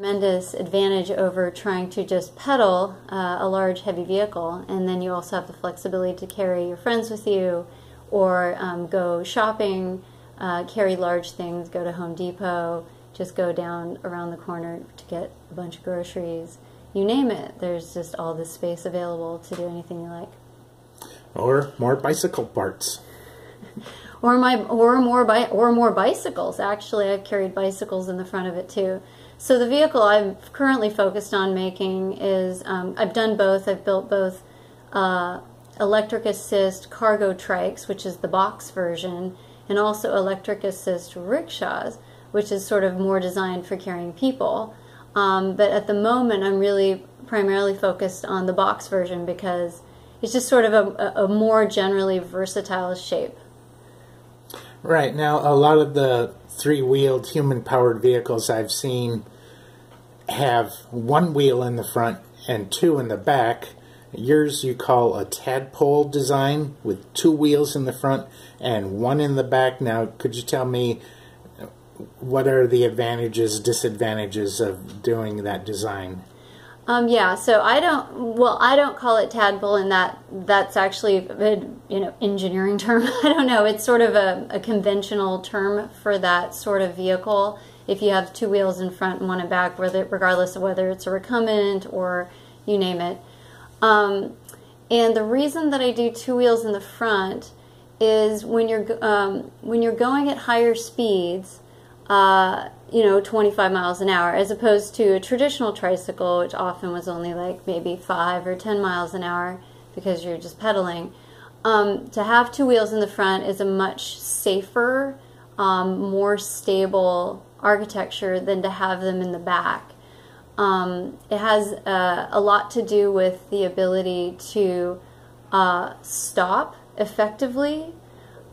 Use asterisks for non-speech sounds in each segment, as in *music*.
tremendous advantage over trying to just pedal uh, a large heavy vehicle and then you also have the flexibility to carry your friends with you or um, go shopping uh, carry large things go to home depot just go down around the corner to get a bunch of groceries you name it there's just all this space available to do anything you like. Or more bicycle parts. *laughs* Or my or more bi- or more bicycles actually i've carried bicycles in the front of it too so the vehicle I'm currently focused on making is um, I've done both. I've built both uh, electric assist cargo trikes, which is the box version, and also electric assist rickshaws, which is sort of more designed for carrying people. Um, but at the moment, I'm really primarily focused on the box version because it's just sort of a, a more generally versatile shape. Right. Now, a lot of the three wheeled human powered vehicles I've seen have one wheel in the front and two in the back. Yours you call a tadpole design with two wheels in the front and one in the back. Now, could you tell me uh, what are the advantages, disadvantages of doing that design? Um, yeah, so I don't. Well, I don't call it tadpole, and that that's actually a you know engineering term. *laughs* I don't know. It's sort of a, a conventional term for that sort of vehicle. If you have two wheels in front and one in back, whether regardless of whether it's a recumbent or you name it. Um, and the reason that I do two wheels in the front is when you're um, when you're going at higher speeds. Uh, you know, 25 miles an hour, as opposed to a traditional tricycle, which often was only like maybe 5 or 10 miles an hour because you're just pedaling. Um, to have two wheels in the front is a much safer, um, more stable architecture than to have them in the back. Um, it has uh, a lot to do with the ability to uh, stop effectively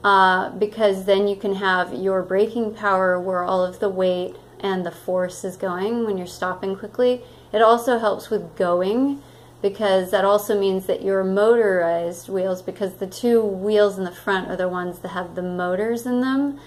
uh, because then you can have your braking power where all of the weight and the force is going when you're stopping quickly. It also helps with going because that also means that your motorized wheels, because the two wheels in the front are the ones that have the motors in them,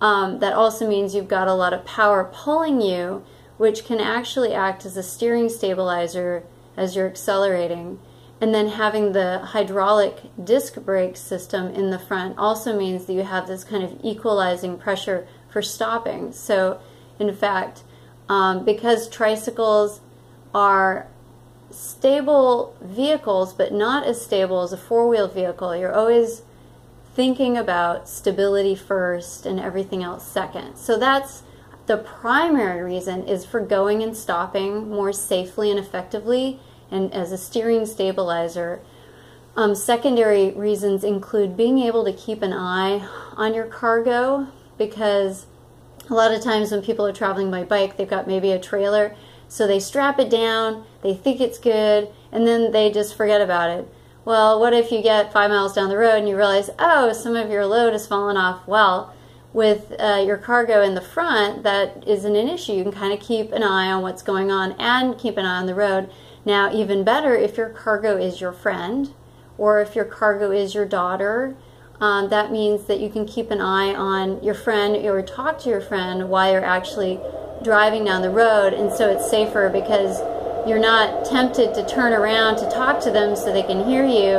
um, that also means you've got a lot of power pulling you, which can actually act as a steering stabilizer as you're accelerating. And then having the hydraulic disc brake system in the front also means that you have this kind of equalizing pressure for stopping. So, in fact, um, because tricycles are stable vehicles, but not as stable as a four wheel vehicle, you're always thinking about stability first and everything else second. So, that's the primary reason is for going and stopping more safely and effectively and as a steering stabilizer. Um, secondary reasons include being able to keep an eye on your cargo because a lot of times when people are traveling by bike, they've got maybe a trailer, so they strap it down, they think it's good, and then they just forget about it. Well, what if you get five miles down the road and you realize, oh, some of your load has fallen off? Well, with uh, your cargo in the front, that isn't an issue. You can kind of keep an eye on what's going on and keep an eye on the road. Now, even better if your cargo is your friend or if your cargo is your daughter. Um, that means that you can keep an eye on your friend or talk to your friend while you're actually driving down the road. And so it's safer because you're not tempted to turn around to talk to them so they can hear you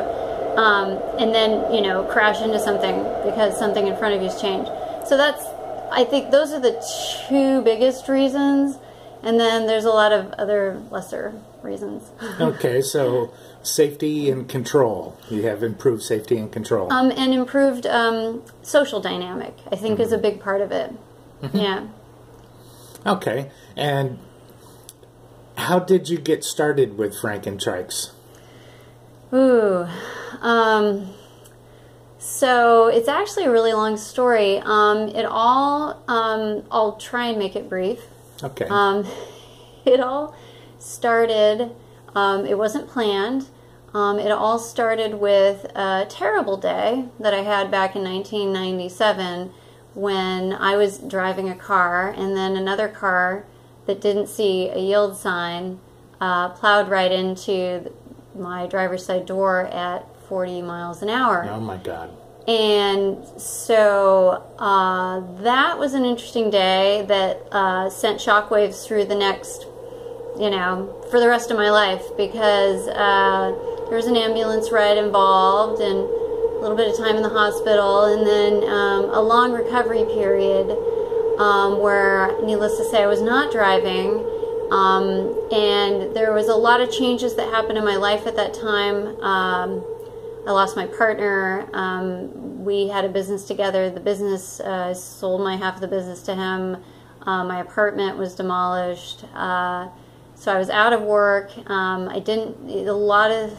um, and then, you know, crash into something because something in front of you's changed. So that's, I think those are the two biggest reasons. And then there's a lot of other lesser reasons. okay, so safety and control. You have improved safety and control. Um, and improved um, social dynamic, I think, mm-hmm. is a mm-hmm. big part of it. Mm-hmm. Yeah. Okay, and how did you get started with Frankentrikes? Ooh, um, so it's actually a really long story. Um, it all, um, I'll try and make it brief. Okay. Um, *laughs* it all started, um, it wasn't planned. Um, it all started with a terrible day that I had back in 1997 when I was driving a car and then another car that didn't see a yield sign uh, plowed right into my driver's side door at 40 miles an hour. Oh my God. And so uh, that was an interesting day that uh, sent shockwaves through the next you know, for the rest of my life because uh, there was an ambulance ride involved and a little bit of time in the hospital, and then um, a long recovery period um, where, needless to say, I was not driving. Um, and there was a lot of changes that happened in my life at that time. Um, I lost my partner. Um, we had a business together. The business uh, sold my half of the business to him. Uh, my apartment was demolished. Uh, so I was out of work. Um, I didn't. A lot of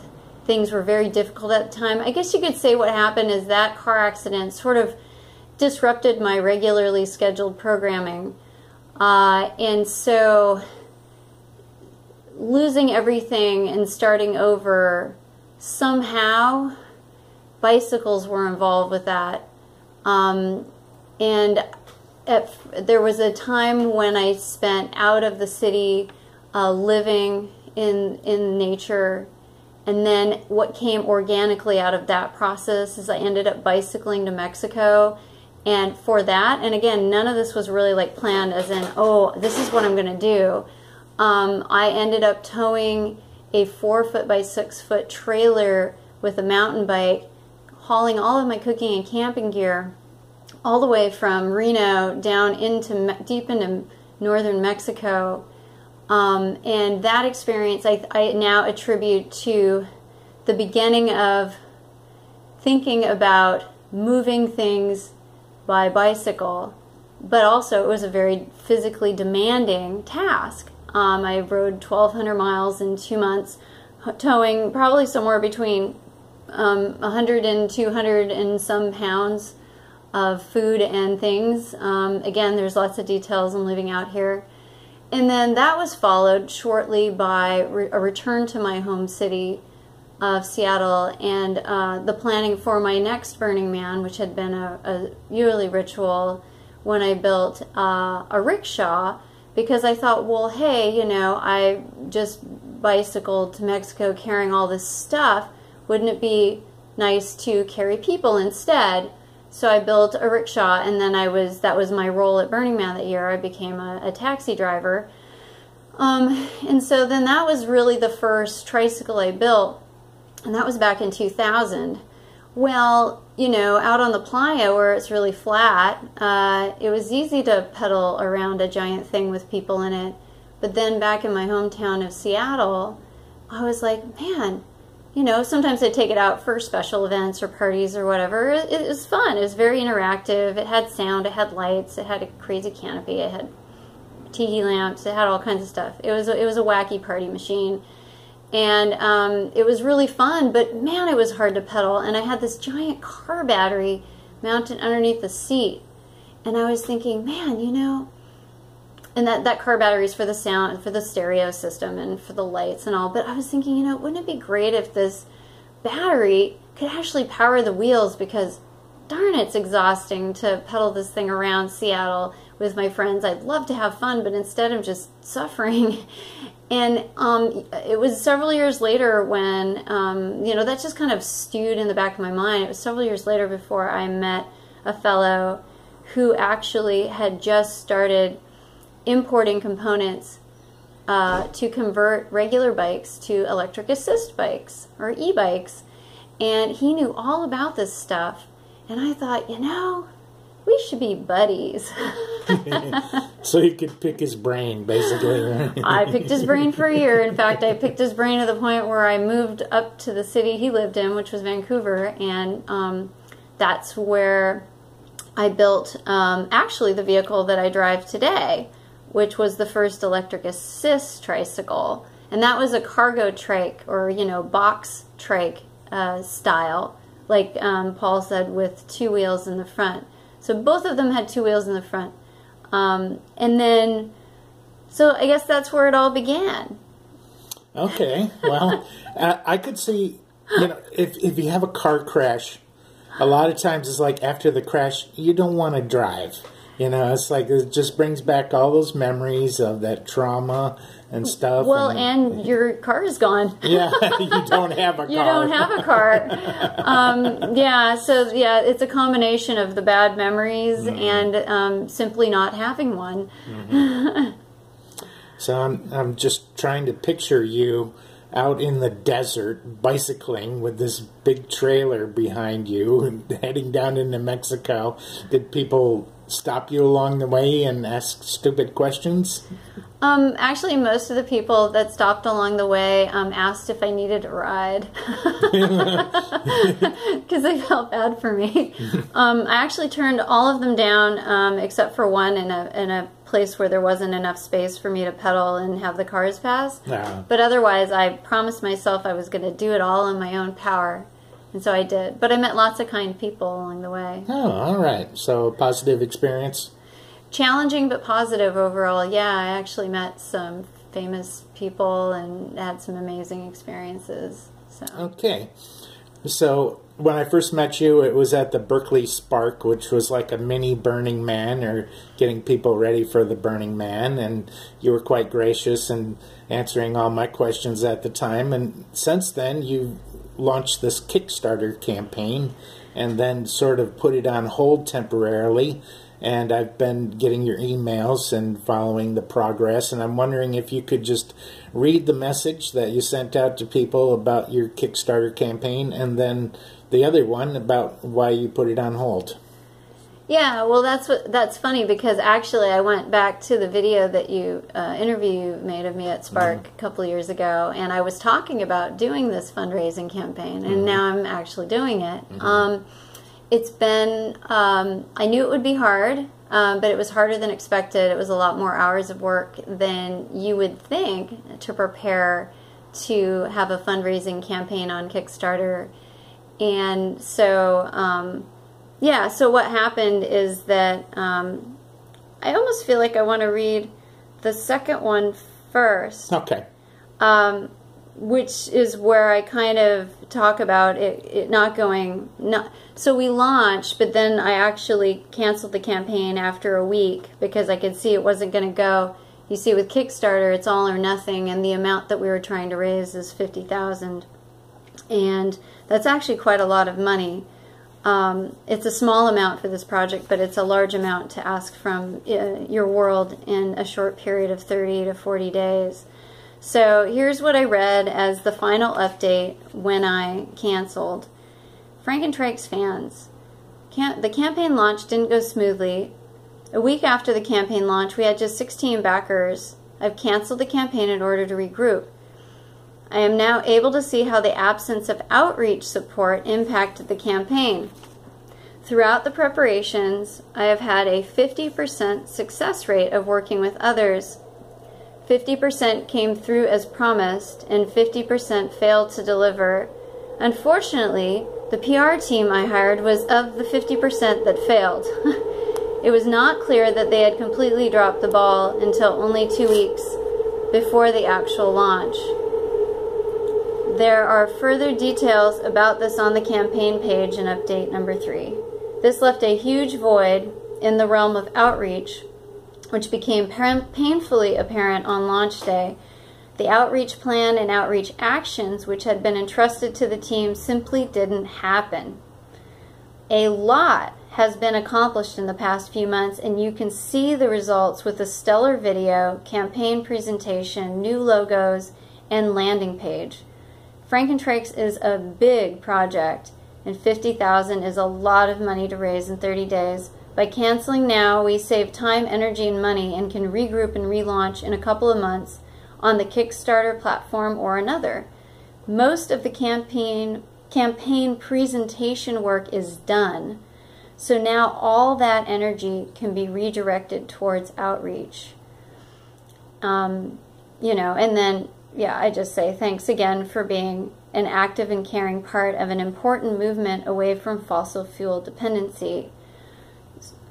things were very difficult at the time. I guess you could say what happened is that car accident sort of disrupted my regularly scheduled programming, uh, and so losing everything and starting over somehow bicycles were involved with that. Um, and at, there was a time when I spent out of the city uh, living in, in nature. And then what came organically out of that process is I ended up bicycling to Mexico. And for that, and again, none of this was really like planned as in, oh, this is what I'm going to do. Um, I ended up towing a four foot by six foot trailer with a mountain bike, hauling all of my cooking and camping gear all the way from Reno down into deep into northern Mexico. Um, and that experience I, I now attribute to the beginning of thinking about moving things by bicycle, but also it was a very physically demanding task. Um, I rode 1,200 miles in two months, towing probably somewhere between um, 100 and 200 and some pounds of food and things. Um, again, there's lots of details I'm leaving out here. And then that was followed shortly by re a return to my home city of Seattle and uh, the planning for my next Burning Man, which had been a, a yearly ritual when I built uh, a rickshaw because I thought, well, hey, you know, I just bicycled to Mexico carrying all this stuff. Wouldn't it be nice to carry people instead? So I built a rickshaw, and then I was that was my role at Burning Man that year. I became a, a taxi driver, um, and so then that was really the first tricycle I built, and that was back in 2000. Well, you know, out on the playa where it's really flat, uh, it was easy to pedal around a giant thing with people in it. But then back in my hometown of Seattle, I was like, man, you know, sometimes I'd take it out for special events or parties or whatever. It, it was fun. It was very interactive. It had sound, it had lights, it had a crazy canopy, it had tiki lamps, it had all kinds of stuff. It was it was a wacky party machine and um, it was really fun. But man, it was hard to pedal, and I had this giant car battery mounted underneath the seat, and I was thinking, man, you know, and that that car battery is for the sound, for the stereo system, and for the lights and all. But I was thinking, you know, wouldn't it be great if this battery could actually power the wheels because darn it's exhausting to pedal this thing around Seattle with my friends. I'd love to have fun, but instead I'm just *laughs* suffering. And um, it was several years later when, um, you know, that just kind of stewed in the back of my mind. It was several years later before I met a fellow who actually had just started importing components uh, to convert regular bikes to electric assist bikes or e-bikes. And he knew all about this stuff. And I thought, you know, we should be buddies. *laughs* so you could pick his brain, basically. *laughs* I picked his brain for a year. In fact, I picked his brain to the point where I moved up to the city he lived in, which was Vancouver, and um, that's where I built um, actually the vehicle that I drive today, which was the first electric assist tricycle. And that was a cargo trike or, you know, box trike uh, style, like um, Paul said, with two wheels in the front. So both of them had two wheels in the front. Um, and then, so I guess that's where it all began. Okay. Well, *laughs* I could see, you know, if, if you have a car crash, a lot of times it's like after the crash, you don't want to drive. You know, it's like it just brings back all those memories of that trauma and stuff. Well, and, and your car is gone. *laughs* yeah, you don't have a car. *laughs* You don't have a car. um, yeah, so yeah, it's a combination of the bad memories mm-hmm. and um, simply not having one. Mm-hmm. *laughs* So I'm, I'm just trying to picture you out in the desert bicycling with this big trailer behind you and heading down into Mexico. Did people stop you along the way and ask stupid questions? Um, actually, most of the people that stopped along the way um, asked if I needed a ride *laughs* because they felt bad for me. *laughs* Um, I actually turned all of them down um, except for one in a in a place where there wasn't enough space for me to pedal and have the cars pass. Yeah. But otherwise, I promised myself I was going to do it all on my own power. And so I did. But I met lots of kind people along the way. Oh, all right. So positive experience. challenging but positive overall. Yeah, I actually met some famous people and had some amazing experiences. So Okay. So when I first met you, it was at the Berkeley Spark, which was like a mini Burning Man or getting people ready for the Burning Man. And you were quite gracious in answering all my questions at the time. And since then, you launched this Kickstarter campaign and then sort of put it on hold temporarily. And I've been getting your emails and following the progress. And I'm wondering if you could just read the message that you sent out to people about your Kickstarter campaign and then the other one about why you put it on hold. yeah, well, that's what that's funny because actually I went back to the video that you uh, interview you made of me at Spark a couple of years ago, and I was talking about doing this fundraising campaign, and now I'm actually doing it. Um, it's been um, I knew it would be hard, um, but it was harder than expected. It was a lot more hours of work than you would think to prepare to have a fundraising campaign on Kickstarter, and so. Um, yeah, so what happened is that um, I almost feel like I want to read the second one first, Okay. um, which is where I kind of talk about it, it not going. Not so we launched, but then I actually canceled the campaign after a week because I could see it wasn't going to go. You see, with Kickstarter, it's all or nothing, and the amount that we were trying to raise is fifty thousand, and that's actually quite a lot of money. Um, it's a small amount for this project, but it's a large amount to ask from uh, your world in a short period of 30 to 40 days. So here's what I read as the final update when I canceled. Frank and Frankentrikes fans. The campaign launch didn't go smoothly. A week after the campaign launch, we had just 16 backers. I've canceled the campaign in order to regroup. I am now able to see how the absence of outreach support impacted the campaign. Throughout the preparations, I have had a 50% success rate of working with others. 50% came through as promised, and 50% failed to deliver. Unfortunately, the PR team I hired was of the 50% that failed. *laughs* it was not clear that they had completely dropped the ball until only two weeks before the actual launch. There are further details about this on the campaign page in update number three. This left a huge void in the realm of outreach, which became painfully apparent on launch day. The outreach plan and outreach actions, which had been entrusted to the team, simply didn't happen. A lot has been accomplished in the past few months, and you can see the results with a stellar video, campaign presentation, new logos, and landing page. Frankentrikes is a big project, and 50000 is a lot of money to raise in 30 days. By canceling now, we save time, energy, and money and can regroup and relaunch in a couple of months on the Kickstarter platform or another. Most of the campaign campaign presentation work is done. So now all that energy can be redirected towards outreach. Um, you know, and then yeah, I just say thanks again for being an active and caring part of an important movement away from fossil fuel dependency.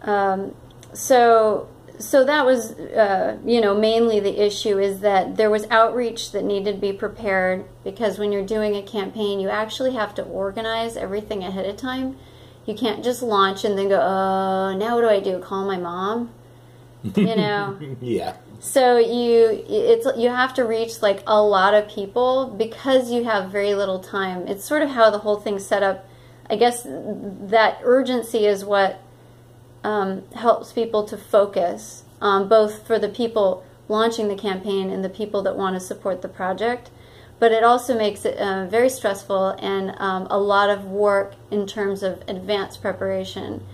Um, so, so that was, uh, you know, mainly the issue is that there was outreach that needed to be prepared because when you're doing a campaign, you actually have to organize everything ahead of time. You can't just launch and then go, oh, now what do I do? Call my mom? You know? *laughs* yeah. So you it's you have to reach like a lot of people because you have very little time. It's sort of how the whole thing's set up. I guess that urgency is what um, helps people to focus, um, both for the people launching the campaign and the people that want to support the project. But it also makes it uh, very stressful and um, a lot of work in terms of advanced preparation.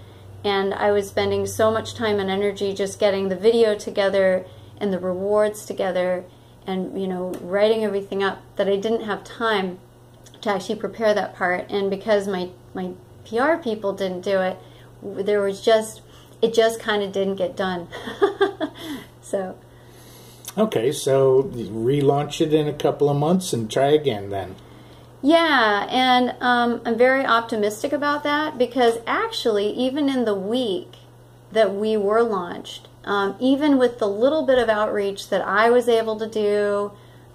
And I was spending so much time and energy just getting the video together and the rewards together and you know writing everything up that I didn't have time to actually prepare that part. And because my my PR people didn't do it there was just it just kind of didn't get done. *laughs* So. Okay so relaunch it in a couple of months and try again then. Yeah and um, i'm very optimistic about that because actually even in the week that we were launched um, even with the little bit of outreach that i was able to do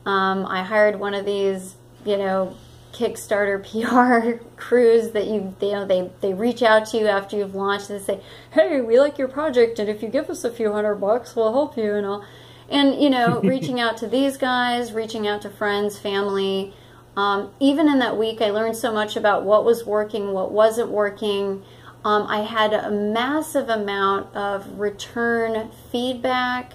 um, i hired one of these you know Kickstarter *laughs* PR crews that you, you know they they reach out to you after you've launched and say, "Hey, we like your project, and if you give us a few hundred bucks, we'll help you," and all. And you know, *laughs* reaching out to these guys, reaching out to friends, family. Um, even in that week, I learned so much about what was working, what wasn't working. Um, I had a massive amount of return feedback,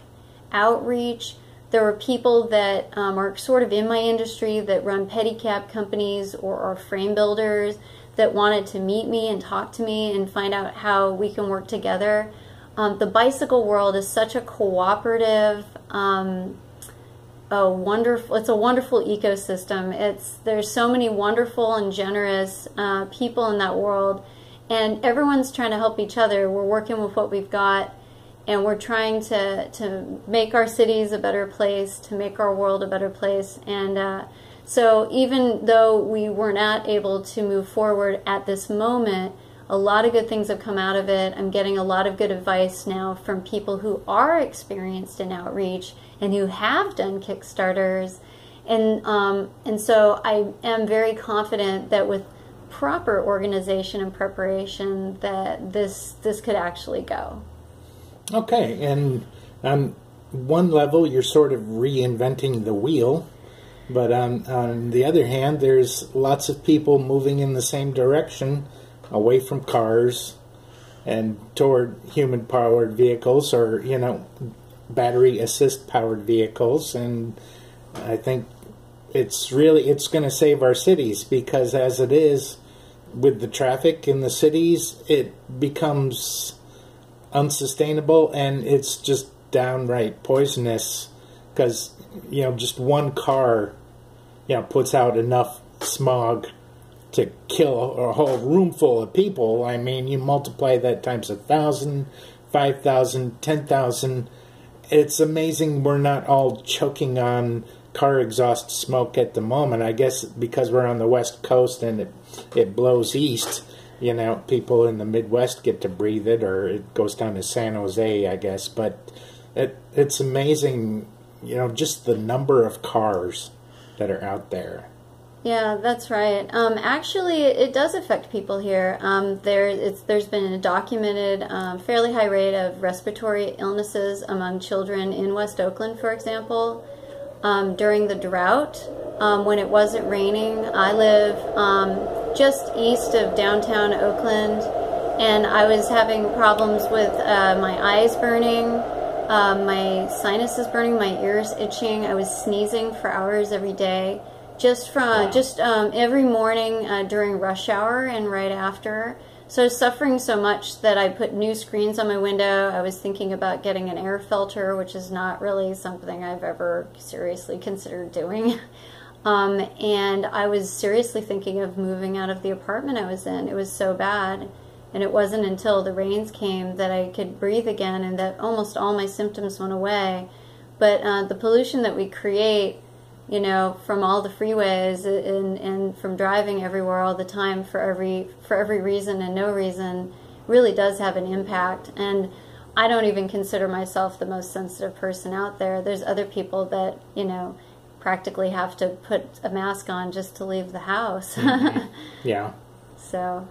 outreach there were people that um, are sort of in my industry that run pedicab companies or are frame builders that wanted to meet me and talk to me and find out how we can work together. Um, the bicycle world is such a cooperative, um, a wonderful. It's a wonderful ecosystem. It's there's so many wonderful and generous uh, people in that world, and everyone's trying to help each other. We're working with what we've got and we're trying to, to make our cities a better place, to make our world a better place. And uh, so even though we were not able to move forward at this moment, a lot of good things have come out of it. I'm getting a lot of good advice now from people who are experienced in outreach and who have done Kickstarters. And, um, and so I am very confident that with proper organization and preparation that this, this could actually go. Okay, and on one level, you're sort of reinventing the wheel, but on, on the other hand, there's lots of people moving in the same direction away from cars and toward human powered vehicles or, you know, battery assist powered vehicles. And I think it's really it's going to save our cities because as it is with the traffic in the cities, it becomes unsustainable and it's just downright poisonous because you know just one car you know puts out enough smog to kill a whole room full of people. I mean you multiply that times a thousand five thousand ten thousand it's amazing we're not all choking on car exhaust smoke at the moment i guess because we're on the west coast and it it blows east you know, people in the Midwest get to breathe it, or it goes down to San Jose, I guess. But it it's amazing, you know, just the number of cars that are out there. Yeah, that's right. Um, actually, it does affect people here. Um, there, there's been a documented um, fairly high rate of respiratory illnesses among children in West Oakland, for example, um, during the drought um, when it wasn't raining. I live um, just east of downtown Oakland, and I was having problems with uh, my eyes burning, uh, my sinuses burning, my ears itching. I was sneezing for hours every day, just from just um, every morning uh, during rush hour and right after. So suffering so much that I put new screens on my window. I was thinking about getting an air filter, which is not really something I've ever seriously considered doing. *laughs* Um, and I was seriously thinking of moving out of the apartment I was in. It was so bad. And it wasn't until the rains came that I could breathe again and that almost all my symptoms went away. But uh, the pollution that we create, you know, from all the freeways and, and from driving everywhere all the time for every for every reason and no reason, really does have an impact. And I don't even consider myself the most sensitive person out there. There's other people that, you know, practically have to put a mask on just to leave the house. mm-hmm. *laughs* Yeah. So.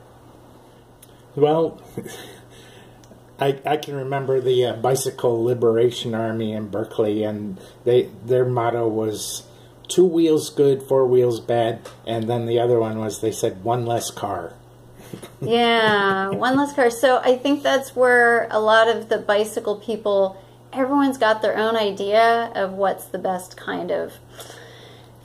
Well, *laughs* I I can remember the uh, Bicycle Liberation Army in Berkeley, and they their motto was two wheels good, four wheels bad, and then the other one was they said one less car. yeah, one less car. So I think that's where a lot of the bicycle people everyone's got their own idea of what's the best kind of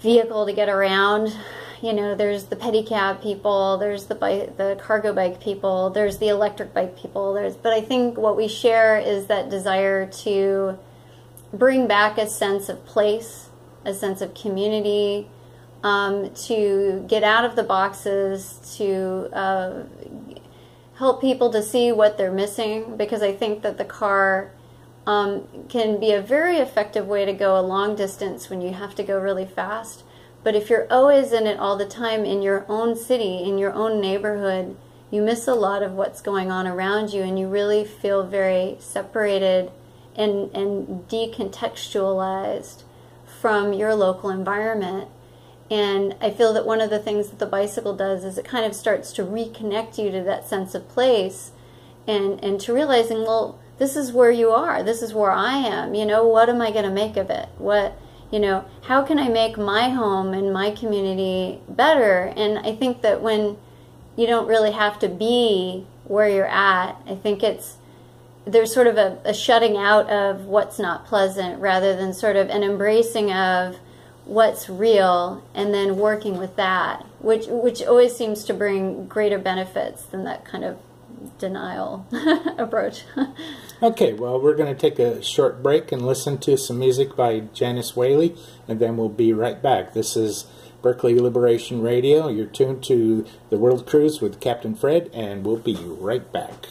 vehicle to get around. You know, there's the pedicab people, there's the bike, the cargo bike people, there's the electric bike people. There's, but I think what we share is that desire to bring back a sense of place, a sense of community, um, to get out of the boxes, to uh, help people to see what they're missing. Because I think that the car um, can be a very effective way to go a long distance when you have to go really fast. But if you're always in it all the time in your own city, in your own neighborhood, you miss a lot of what's going on around you and you really feel very separated and, and decontextualized from your local environment. And I feel that one of the things that the bicycle does is it kind of starts to reconnect you to that sense of place and, and to realizing, well, this is where you are. This is where I am. You know, what am I going to make of it? What, you know, how can I make my home and my community better? And I think that when you don't really have to be where you're at, I think it's, there's sort of a, a shutting out of what's not pleasant rather than sort of an embracing of what's real and then working with that, which, which always seems to bring greater benefits than that kind of denial *laughs* approach. *laughs* okay, well, we're going to take a short break and listen to some music by Janice Whaley, and then we'll be right back. This is Berkeley Liberation Radio. You're tuned to the World Cruise with Captain Fred, and we'll be right back.